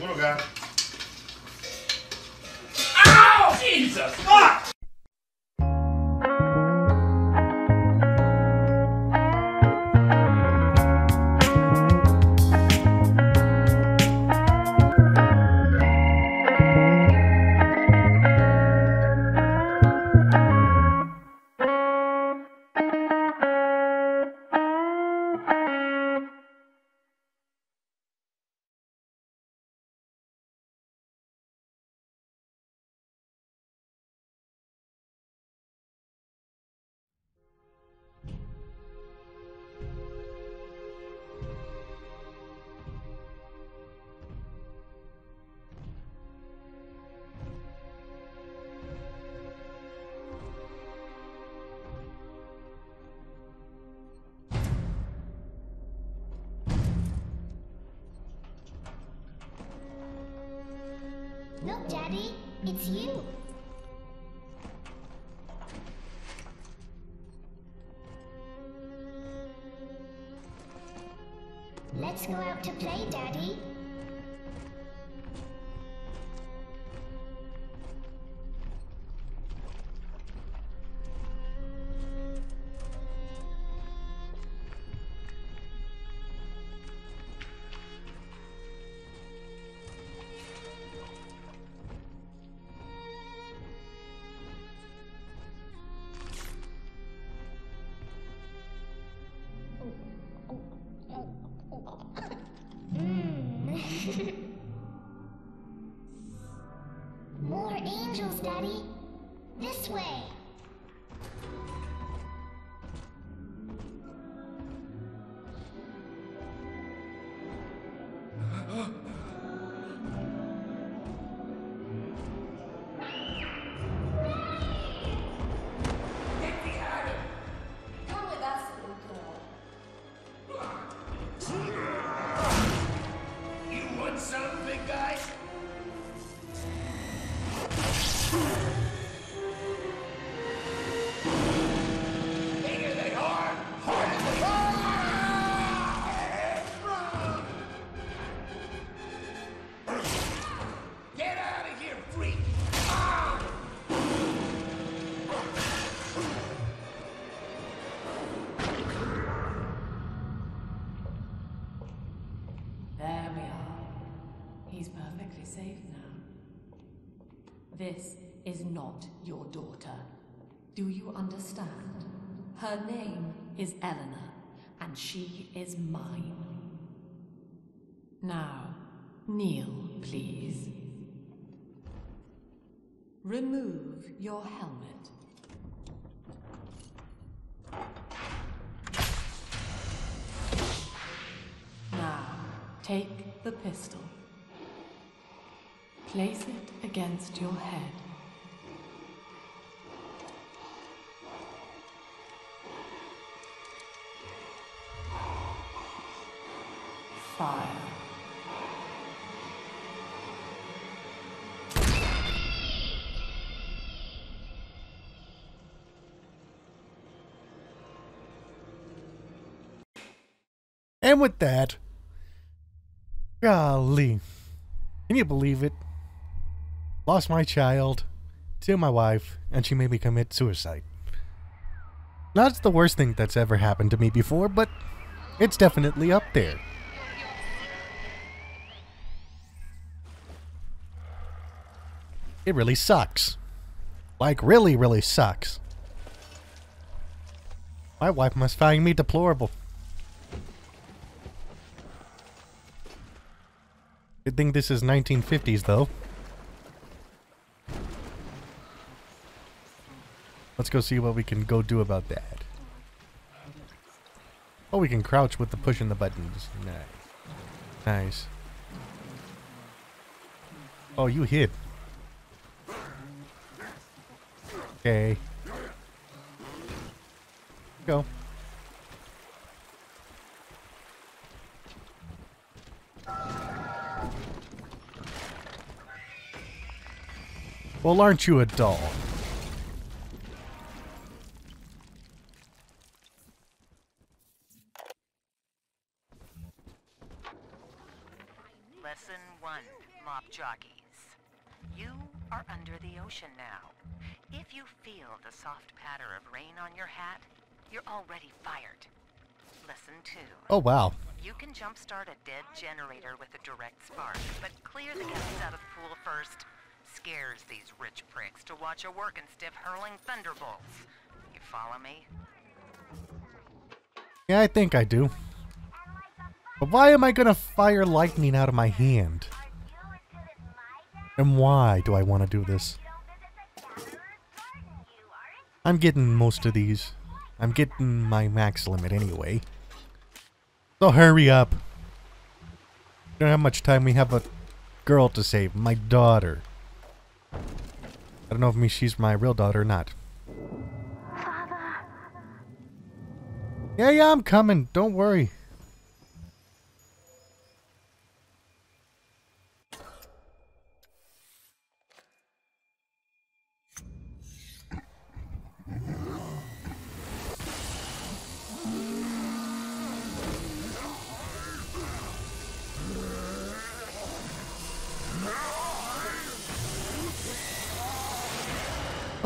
Little guy. Ow! Jesus! Fuck! Look, Daddy, it's you. Let's go out to play, Daddy. Do you understand? Her name is Eleanor, and she is mine. Now, kneel, please. Remove your helmet. Now, take the pistol. Place it against your head. And with that, golly, can you believe it? Lost my child to my wife, and she made me commit suicide. Not the worst thing that's ever happened to me before, but it's definitely up there. It really sucks. Like, really, really sucks. My wife must find me deplorable. Thing this is 1950s, though. Let's go see what we can go do about that. Oh, we can crouch with the pushing the buttons. Nice. Nice. Oh, you hit. Okay. Go. Well, aren't you a doll? Lesson 1. mop jockeys. You are under the ocean now. If you feel the soft patter of rain on your hat, you're already fired. Listen to. Oh, wow. You can jumpstart a dead generator with a direct spark, but clear the guys out of the pool first. Scares these rich pricks to watch a working stiff hurling thunderbolts. You follow me? Yeah, I think I do. But why am I gonna fire lightning out of my hand? And why do I want to do this? I'm getting most of these. I'm getting my max limit anyway. So hurry up. Don't have much time. We have a girl to save. My daughter. I don't know if me she's my real daughter or not. Father. Yeah, yeah, I'm coming. Don't worry.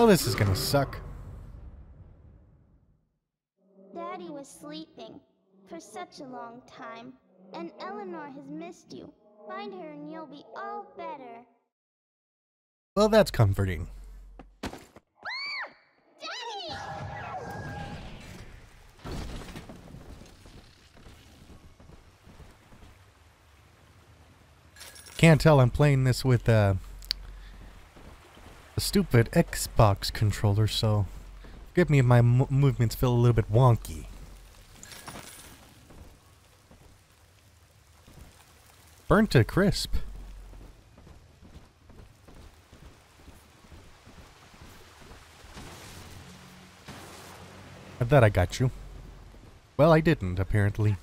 Oh, this is gonna suck. Daddy was sleeping for such a long time, and Eleanor has missed you. Find her and you'll be all better. Well, that's comforting. Daddy! Can't tell I'm playing this with uh, a stupid Xbox controller, so forgive me if my mo movements feel a little bit wonky. Burnt to crisp. I thought I got you. Well, I didn't, apparently.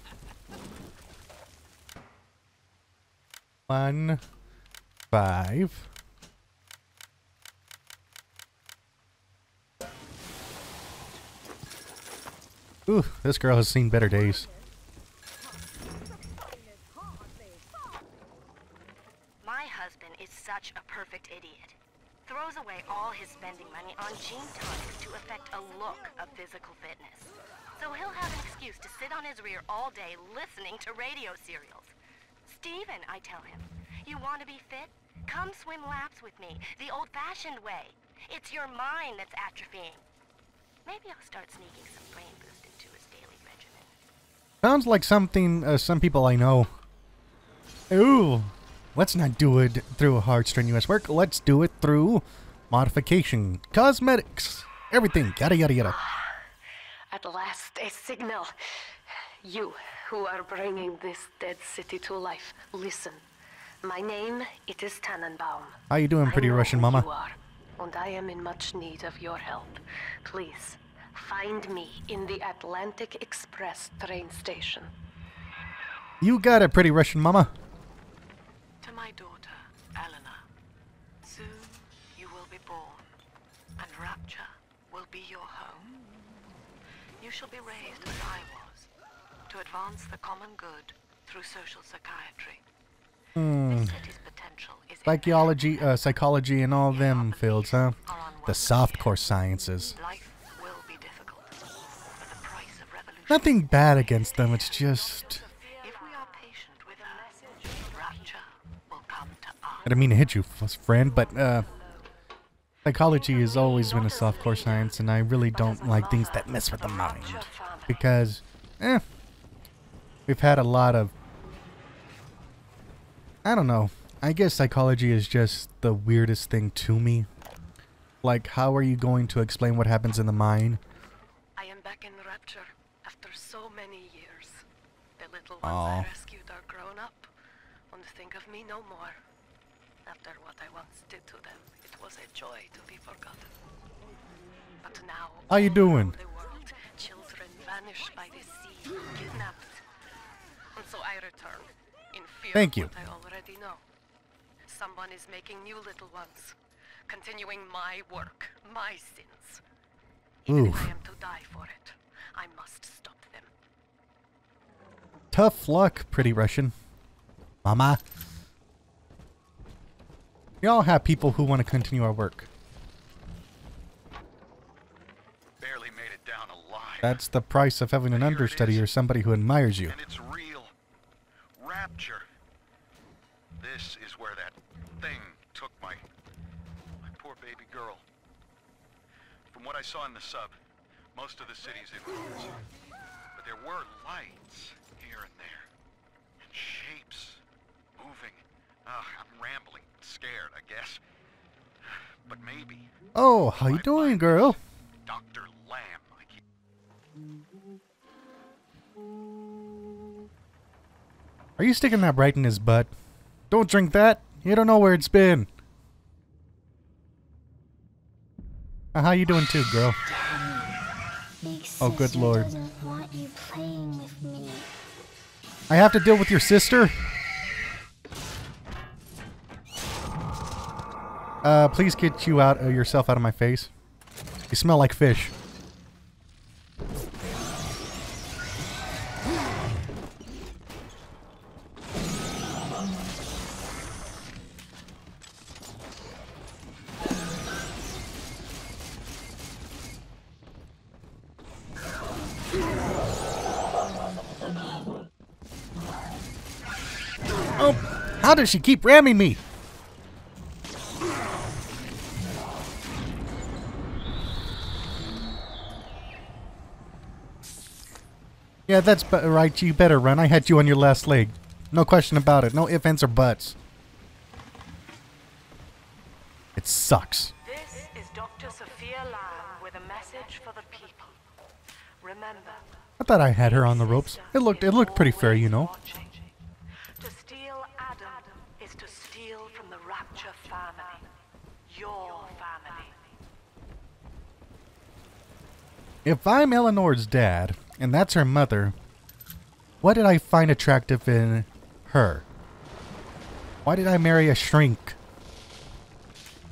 One, five. Ooh, this girl has seen better days. My husband is such a perfect idiot. Throws away all his spending money on gene tonics to affect a look of physical fitness. So he'll have an excuse to sit on his rear all day listening to radio serials. Steven, I tell him, you want to be fit? Come swim laps with me, the old-fashioned way. It's your mind that's atrophying. Maybe I'll start sneaking some brain boost into his daily regimen. Sounds like something uh, some people I know. Ooh, let's not do it through hard, strenuous work. Let's do it through modification, cosmetics, everything, yada yada yada. At last, a signal. You, who are bringing this dead city to life, listen. My name, it is Tenenbaum. How you doing, pretty Russian mama? You are, and I am in much need of your help. Please, find me in the Atlantic Express train station. You got it, pretty Russian mama. To my daughter, Eleanor. Soon you will be born, and Rapture will be your home. You shall be raised as I was, to advance the common good through social psychiatry. Potential Psychology, uh, psychology, and all them fields, huh? The soft core sciences. Life Nothing bad against them. It's just If we are patient with her, Rapture will come to us. I didn't mean to hit you, friend, but uh, psychology has always been a softcore science, and I really don't like things that mess with the mind because, eh, we've had a lot of. I don't know. I guess psychology is just the weirdest thing to me. Like, how are you going to explain what happens in the mind? I am back in Rapture after so many years. The little ones Aw. I rescued are grown up and think of me no more. After what I once did to them, it was a joy to be forgotten. But now, How you doing? The world, children vanish by the sea, kidnapped. And so I return, in fear Thank of you. what I already know. Someone is making new little ones, continuing my work, my sins. Even if I am to die for it, I must stop. Tough luck, pretty Russian. Mama. We all have people who want to continue our work. Barely made it down alive. That's the price of having an But here it understudy or somebody who admires you. And it's real. Rapture. This is where that thing took my my poor baby girl. From what I saw in the sub, most of the city's in ruins. But there were lights here and there. And shapes moving. Ugh, I'm rambling. Scared, I guess. But maybe. Oh, how you doing, girl? Dr. Lamb. I keep Are you sticking that right in his butt? Don't drink that. You don't know where it's been. Uh, how you doing too, girl? Oh, good lord. doesn't want you playing with me. I have to deal with your sister? Uh, please get you out uh, yourself out of my face. You smell like fish. Oh, how does she keep ramming me? Yeah, that's right. You better run. I had you on your last leg. No question about it. No ifs, ands, or buts. It sucks. This is Dr. Sophia Lamb with a message for the people. Remember, I thought I had her on the ropes. It looked it looked pretty fair, you know. To steal Adam is to steal from the Rapture family. Your family. If I'm Eleanor's dad and that's her mother, what did I find attractive in her? Why did I marry a shrink?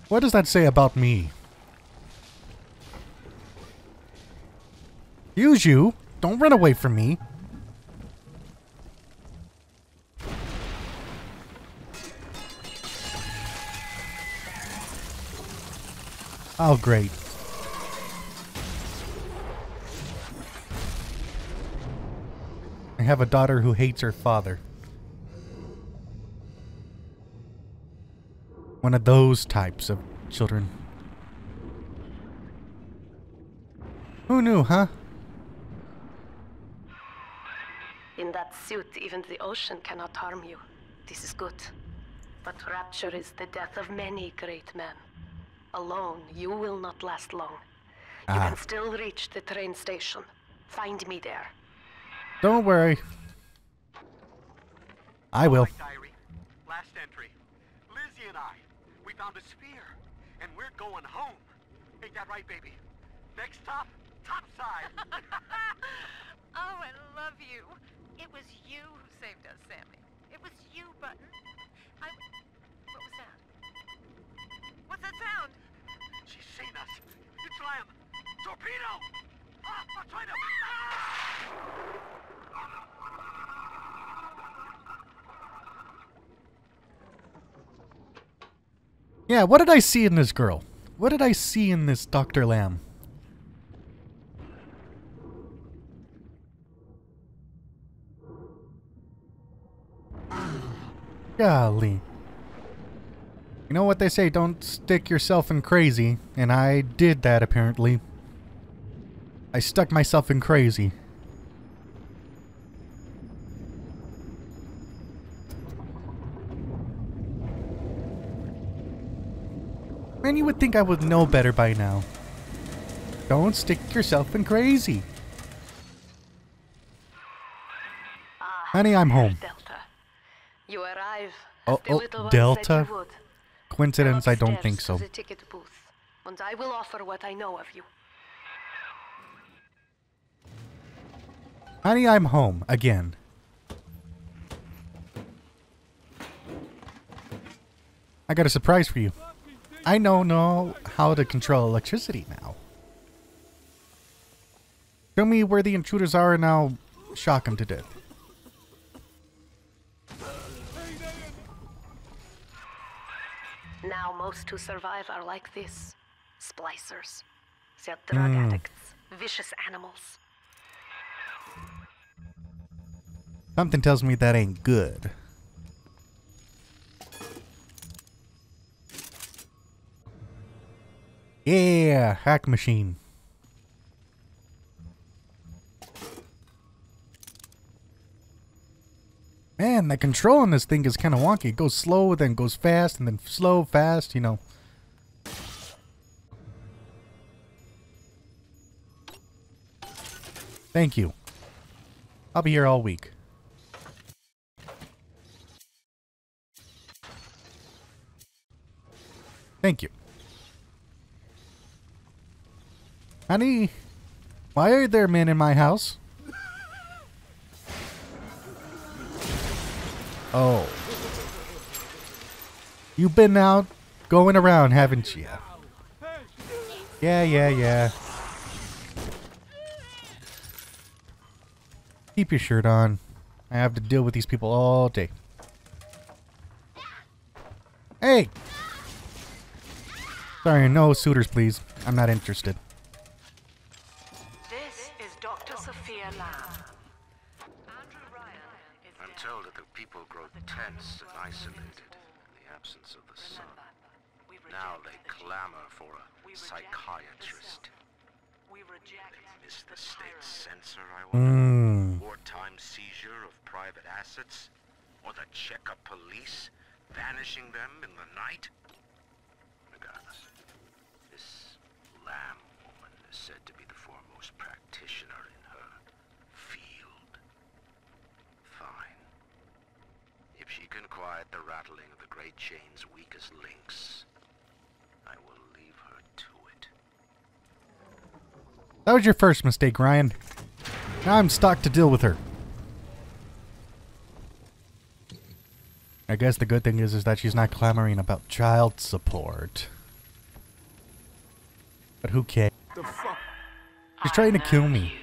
What does that say about me? Use you. Don't run away from me. Oh, great. Have a daughter who hates her father. One of those types of children. Who knew, huh? In that suit, even the ocean cannot harm you. This is good. But rapture is the death of many great men. Alone, you will not last long. You Ah. can still reach the train station. Find me there. Don't worry. I will. My diary. Last entry. Lizzie and I. We found a spear. And we're going home. Ain't that right, baby? Next stop, topside. Oh, I love you. It was you who saved us, Sammy. It was you, Button. I. What was that? What's that sound? She's seen us. It's Lamb. Torpedo! Ah, I'm trying to... Ah! Yeah, what did I see in this girl? What did I see in this Dr. Lamb? Golly. You know what they say, don't stick yourself in crazy, and I did that apparently. I stuck myself in crazy. Man, you would think I would know better by now. Don't stick yourself in crazy. Ah, Honey, I'm home. Delta. You arrive. Uh, oh, oh, said Delta? Coincidence? I don't think so. Booth, and I will offer what I know of you. Honey, I'm home again. I got a surprise for you. I know know how to control electricity now. Show me where the intruders are and I'll shock them to death. Now most who survive are like this. Splicers. They're drug Hmm. addicts. Vicious animals. Something tells me that ain't good. Yeah, hack machine. Man, the control on this thing is kind of wonky. It goes slow, then goes fast, and then slow, fast, you know. Thank you. I'll be here all week. Thank you. Honey, why are there men in my house? Oh. You've been out going around, haven't you? Yeah, yeah, yeah. Keep your shirt on. I have to deal with these people all day. Hey! Sorry, no suitors, please. I'm not interested. This is Dr. Sophia Lamb. Andrew Ryan is I'm told that the people grow tense and isolated in the absence of the sun. Now they clamor for a psychiatrist. We reject They miss the state censor, I wonder. Mm. Wartime seizure of private assets? Or the Cheka police vanishing them in the night? Regardless, this Lamb woman is said to be the foremost practitioner in her field. Fine. If she can quiet the rattling of the Great Chain's weakest links, I will leave her to it. That was your first mistake, Ryan. Now I'm stuck to deal with her. I guess the good thing is is that she's not clamoring about child support. But who cares? She's trying to kill me.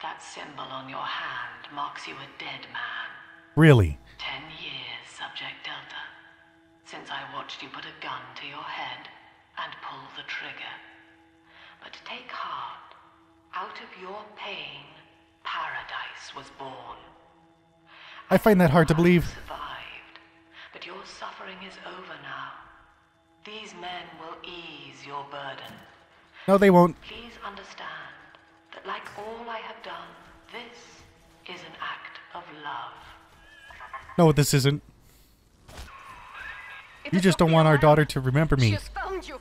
That symbol on your hand marks you a dead man. Really? Ten years, Subject Delta. Since I watched you put a gun to your head and pull the trigger. But take heart. Out of your pain, paradise was born. I find that hard to believe. Survived. But your suffering is over now. These men will ease your burden. No, they won't. Please understand that, like all I have done, this is an act of love. No, this isn't. You just don't want our daughter to remember me. found you.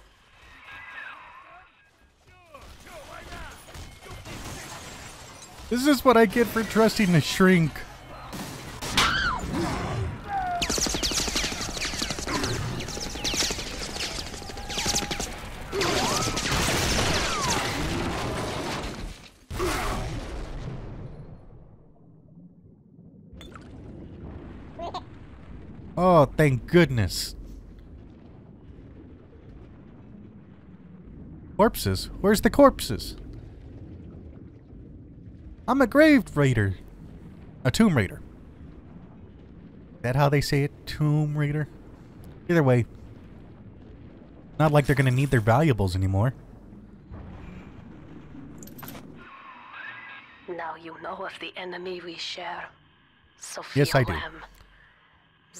This is what I get for trusting a shrink. Oh, thank goodness. Corpses? Where's the corpses? I'm a grave raider. A tomb raider. Is that how they say it? Tomb raider? Either way. Not like they're gonna need their valuables anymore. Now you know of the enemy we share. Sophia Yes, I do.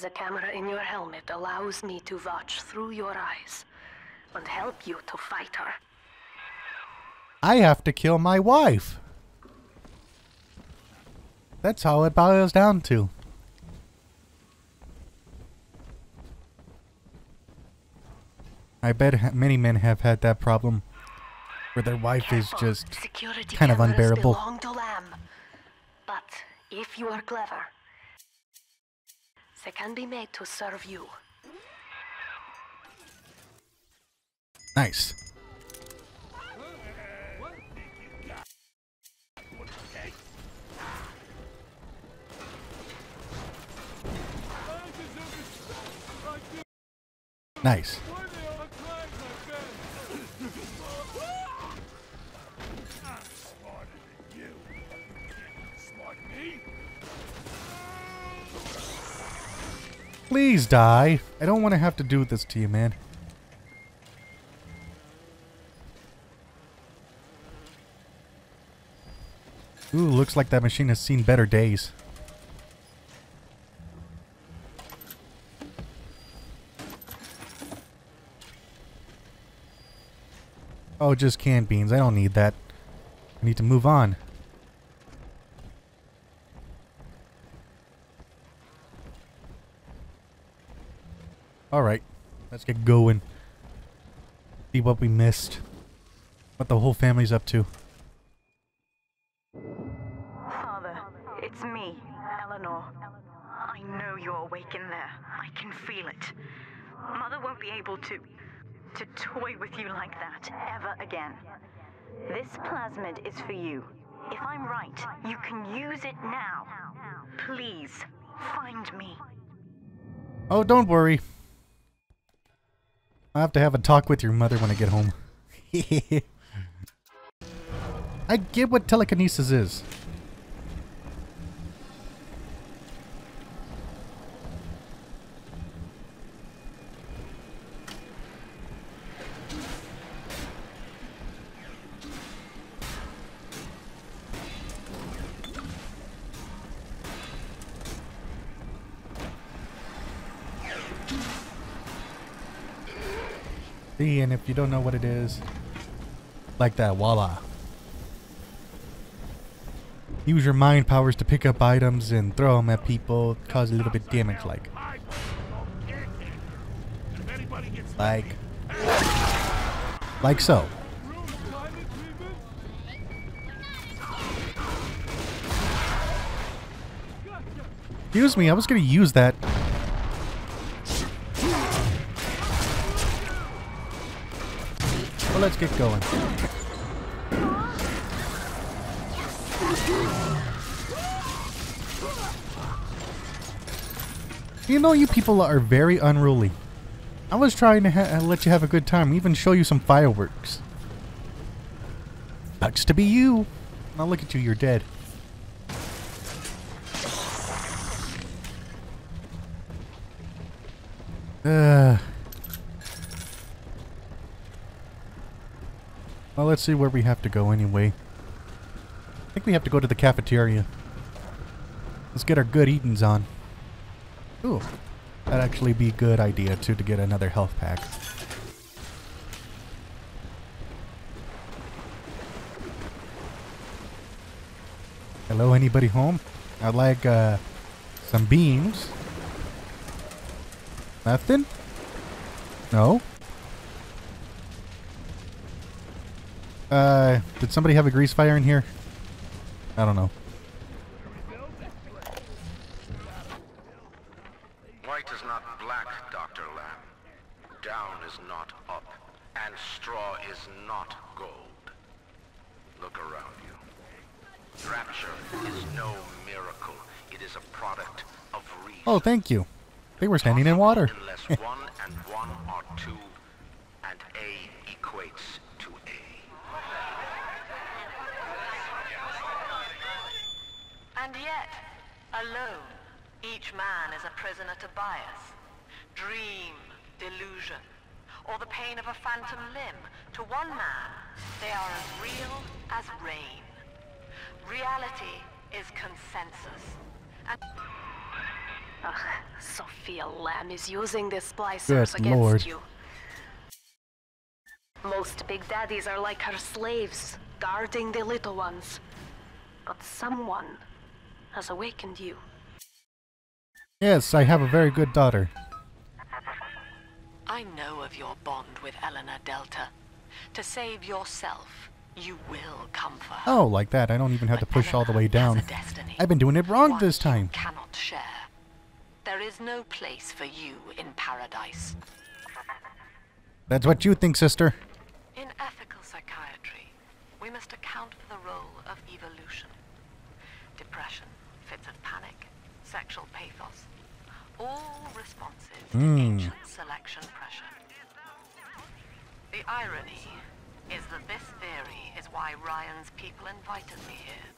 The camera in your helmet allows me to watch through your eyes and help you to fight her. I have to kill my wife. That's all it boils down to. I bet many men have had that problem where their wife is just Security kind of unbearable. belong to Lamb. But if you are clever, they can be made to serve you. Nice. Nice. Please die. I don't want to have to do this to you, man. Ooh, looks like that machine has seen better days. Oh, just canned beans. I don't need that. I need to move on. Alright. Let's get going. See what we missed. What the whole family's up to. Father, it's me, Eleanor. I know you're awake in there. I can feel it. Mother won't be able to. to toy with you like that ever again. This plasmid is for you. If I'm right, you can use it now. Please, find me. Oh, don't worry. I'll have to have a talk with your mother when I get home. I get what telekinesis is. See, and if you don't know what it is, like that, voila. Use your mind powers to pick up items and throw them at people, cause a little bit damage, like. Like. Like so. Excuse me, I was gonna use that. Let's get going. You know, you people are very unruly. I was trying to ha let you have a good time, even show you some fireworks. Sucks to be you. Now look at you, you're dead. Uh. Well, let's see where we have to go anyway. I think we have to go to the cafeteria. Let's get our good eatings on. Ooh. That'd actually be a good idea, too, to get another health pack. Hello, anybody home? I'd like, uh, some beans. Nothing? No? Uh, did somebody have a grease fire in here? I don't know. White is not black, Dr. Lamb. Down is not up. And straw is not gold. Look around you. Rapture is no miracle. It is a product of reason. Oh, thank you. They were standing in water. Unless one and one are two, and A equates to A. And yet, alone, each man is a prisoner to bias, dream, delusion, or the pain of a phantom limb. To one man, they are as real as rain. Reality is consensus. And Ugh, Sophia Lamb is using the splicers Good against lord. you. Most big daddies are like her slaves, guarding the little ones. But someone has awakened you. Yes, I have a very good daughter. I know of your bond with Eleanor Delta. To save yourself, you will come for her. Oh, like that. I don't even have to push all the way down. I've been doing it wrong this time. Cannot share. There is no place for you in paradise. That's what you think, sister. In ethical psychiatry, we must account for the role of evolution. Depression, of panic, sexual pathos, all responsive to Hmm. ancient selection pressure. The irony is that this theory is why Ryan's people invited me here.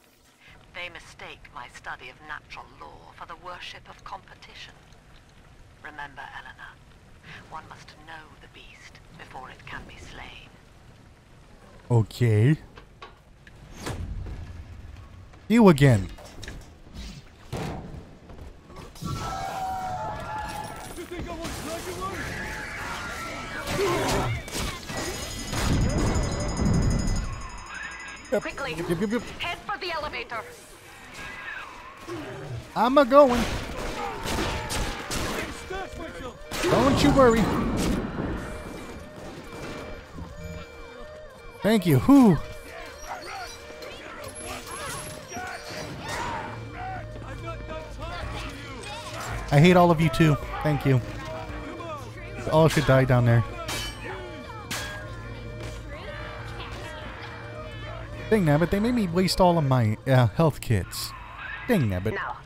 They mistake my study of natural law for the worship of competition. Remember, Eleanor, one must know the beast before it can be slain. Okay. You again. Yep, Quickly, yep, yep, yep. head for the elevator. I'm a going. Don't you worry. Thank you. Whew. I hate all of you too. Thank you. All should die down there. Dang nabbit, they made me waste all of my uh, health kits. Dang nabbit. Now,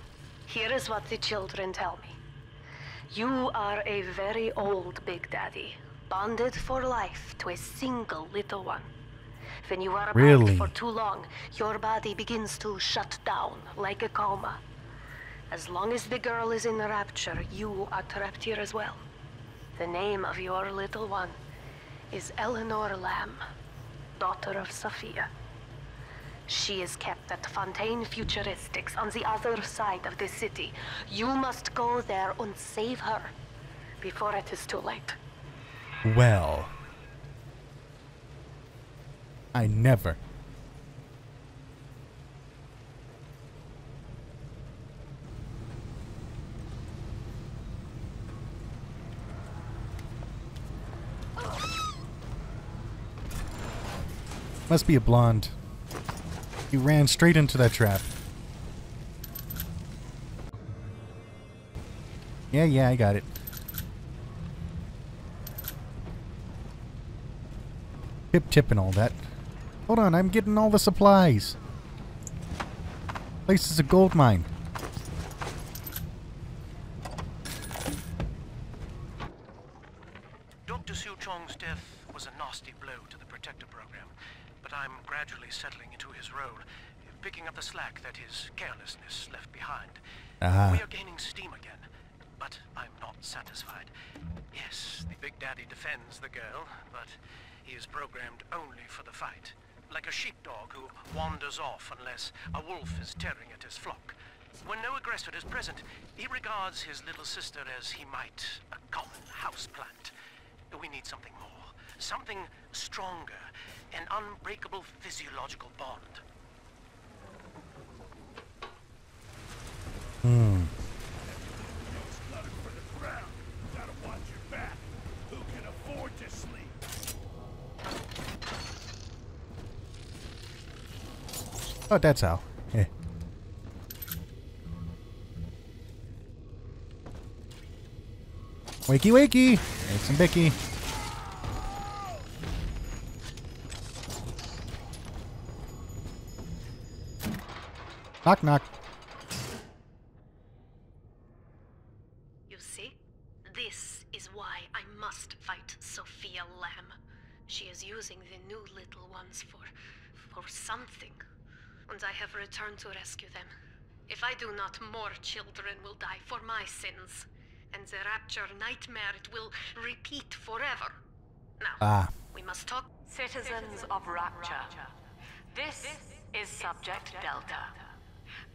here is what the children tell me. You are a very old Big Daddy, bonded for life to a single little one. When you are Really? for too long, your body begins to shut down like a coma. As long as the girl is in rapture, you are trapped here as well. The name of your little one is Eleanor Lamb, daughter of Sophia. She is kept at Fontaine Futuristics on the other side of the city. You must go there and save her before it is too late. Well. I never. Must be a blonde. He ran straight into that trap. Yeah, yeah, I got it. Tip tip and all that. Hold on, I'm getting all the supplies. Place is a gold mine. Dr. Suchong's death was a to the Protector program, but I'm gradually settling into his role, picking up the slack that his carelessness left behind. Ah. We are gaining steam again, but I'm not satisfied. Yes, the Big Daddy defends the girl, but he is programmed only for the fight. Like a sheepdog who wanders off unless a wolf is tearing at his flock. When no aggressor is present, he regards his little sister as he might a common houseplant. We need something more. Something stronger. An unbreakable physiological bond. Hmm. Oh, that's how. Yeah. Wakey wakey! It's some Bicky. Knock knock. You see? This is why I must fight Sophia Lamb. She is using the new little ones for. for something. And I have returned to rescue them. If I do not, more children will die for my sins. And the rapture nightmare it will repeat forever. Now, Ah. we must talk. Citizens of Rapture, this is Subject Delta.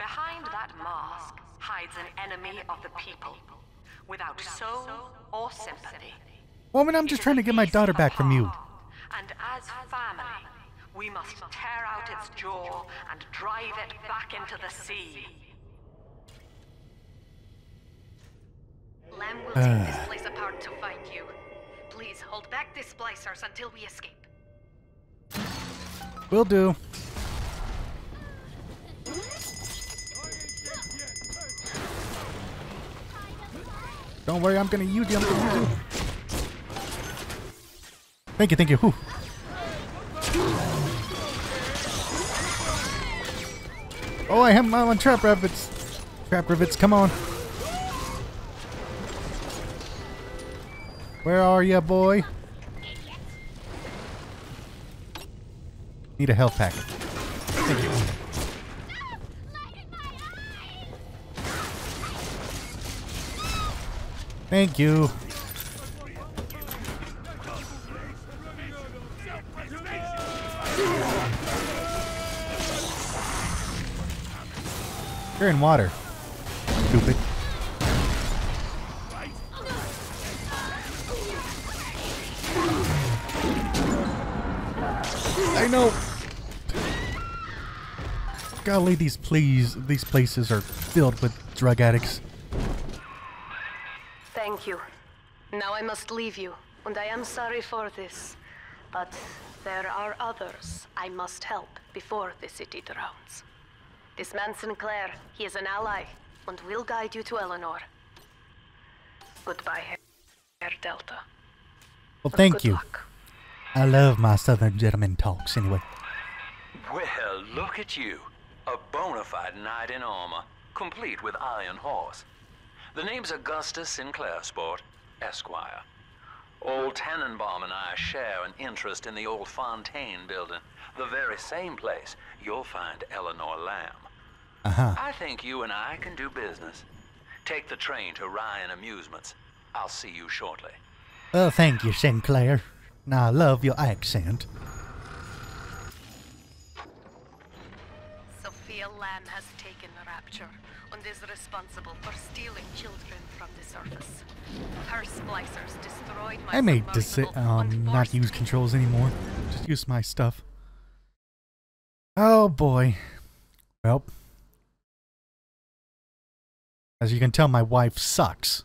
Behind that mask hides an enemy of the people, without soul or sympathy. Woman, I'm just trying to get my daughter back from you. And as family, we must tear out its jaw and drive it back into the sea. Lamb will take this ah. place apart to find you. Please hold back the splicers until we escape. Will do. Don't worry, I'm gonna use you. I'm gonna use you. Thank you, thank you. Whew. Oh, I have my own trap rabbits. Trap rivets, come on. Where are ya, boy? Need a health pack. Thank you. You're in water. Stupid. I know. Golly, these please these places are filled with drug addicts. Thank you. Now I must leave you, and I am sorry for this. But there are others I must help before the city drowns. This man Sinclair, he is an ally, and will guide you to Eleanor. Goodbye, Herr Delta. Well, thank Good you. luck. I love my southern gentleman talks anyway. Well, look at you. A bona fide knight in armor, complete with iron horse. The name's Augustus Sinclair Sport, Esquire. Old Tenenbaum and I share an interest in the old Fontaine building, the very same place you'll find Eleanor Lamb. Uh-huh. I think you and I can do business. Take the train to Ryan Amusements. I'll see you shortly. Oh, thank you, Sinclair. Now, I love your accent. Sophia Lamb has taken Rapture and is responsible for stealing children from the surface. Her splicers destroyed my I may submersible um, not use controls anymore. Just use my stuff. Oh boy. Well. As you can tell, my wife sucks.